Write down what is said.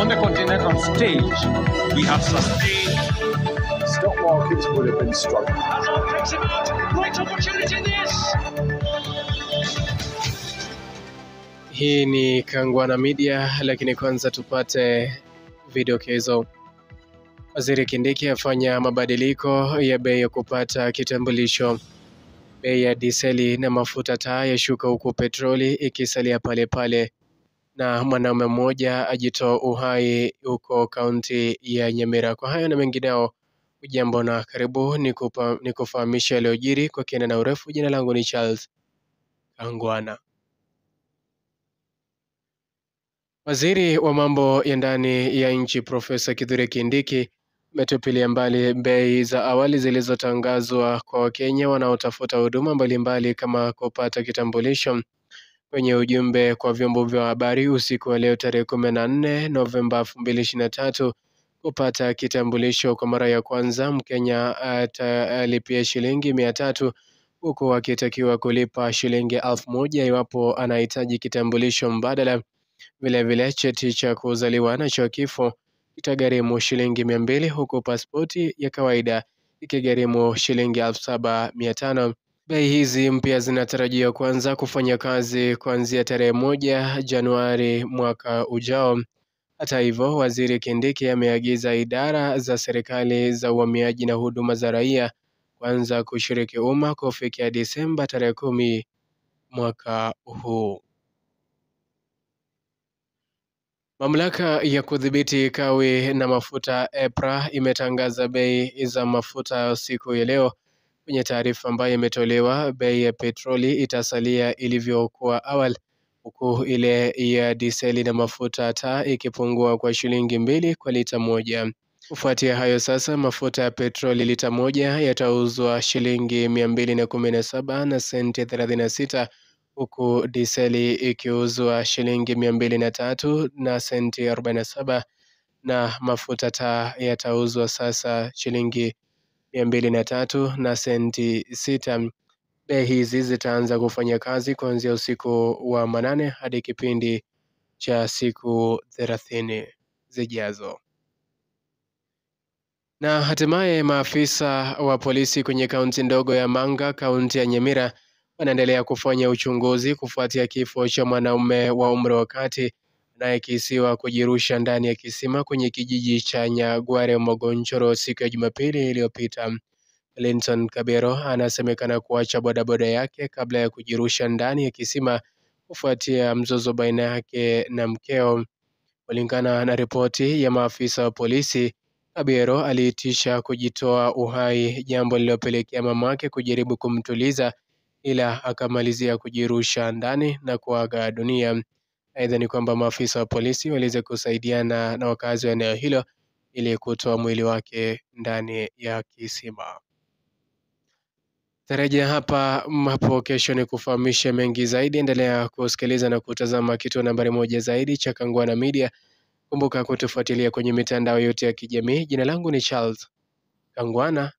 on the continental stage, we have sustained. Stock markets would have been struck. Hazard picks him out. Great opportunity this. Hii ni Kangwana Media, lakini kwanza tupate vidokezo. Waziri Kindiki afanya mabadiliko ya bei ya kupata kitambulisho. Bei ya diseli na mafuta taa yashuka huku petroli ikisalia pale pale, na mwanaume mmoja ajitoa uhai huko kaunti ya Nyamira. Kwa hayo na mengineo, ujambo na karibu ni, ni kufahamisha yaliyojiri kwa kina na urefu. Jina langu ni Charles Kangwana. Waziri wa mambo ya ndani ya nchi Profesa Kithure Kindiki ametupilia mbali bei za awali zilizotangazwa kwa Wakenya wanaotafuta huduma mbalimbali kama kupata kitambulisho. Kwenye ujumbe kwa vyombo vya habari usiku wa leo tarehe kumi na nne Novemba elfu mbili ishirini na tatu kupata kitambulisho kwa mara ya kwanza Mkenya atalipia shilingi mia tatu huku akitakiwa kulipa shilingi elfu moja iwapo anahitaji kitambulisho mbadala. Vilevile cheti cha kuzaliwa na cha kifo itagharimu shilingi mia mbili huku pasipoti ya kawaida ikigharimu shilingi elfu saba mia tano. Bei hizi mpya zinatarajiwa kuanza kufanya kazi kuanzia tarehe moja Januari mwaka ujao. Hata hivyo, Waziri Kindiki ameagiza idara za serikali za uhamiaji na huduma za raia kuanza kushiriki umma kufikia Disemba tarehe kumi mwaka huu. Mamlaka ya kudhibiti kawi na mafuta EPRA imetangaza bei za mafuta siku ya leo. Kwenye taarifa ambayo imetolewa, bei ya petroli itasalia ilivyokuwa awali, huku ile ya diseli na mafuta taa ikipungua kwa shilingi mbili kwa lita moja. Kufuatia hayo sasa, mafuta ya petroli lita moja yatauzwa shilingi mia mbili na kumi na saba na senti thelathini na sita huku diseli ikiuzwa shilingi mia mbili na tatu na senti arobaini na saba na mafuta taa yatauzwa sasa shilingi mia mbili na tatu na senti sita. Bei hizi zitaanza kufanya kazi kuanzia usiku wa manane hadi kipindi cha siku thelathini zijazo. Na hatimaye maafisa wa polisi kwenye kaunti ndogo ya Manga, kaunti ya Nyamira wanaendelea kufanya uchunguzi kufuatia kifo cha mwanaume wa umri wa kati anayekisiwa kujirusha ndani ya kisima kwenye kijiji cha Nyagware Mogonchoro siku ya Jumapili iliyopita. Linton Kabero anasemekana kuacha bodaboda yake kabla ya kujirusha ndani ya kisima kufuatia mzozo baina yake na mkeo. Kulingana na ripoti ya maafisa wa polisi, Kabero aliitisha kujitoa uhai, jambo lililopelekea mamake kujaribu kumtuliza ila akamalizia kujirusha ndani na kuaga dunia. Aidha ni kwamba maafisa wa polisi waliweza kusaidiana na wakazi wa eneo hilo ili kutoa mwili wake ndani ya kisima. Tarajia hapa mapo kesho ni kufahamisha mengi zaidi. Endelea kusikiliza na kutazama kituo nambari moja zaidi cha Kangwana Media. Kumbuka kutufuatilia kwenye mitandao yote ya kijamii. Jina langu ni Charles Kangwana.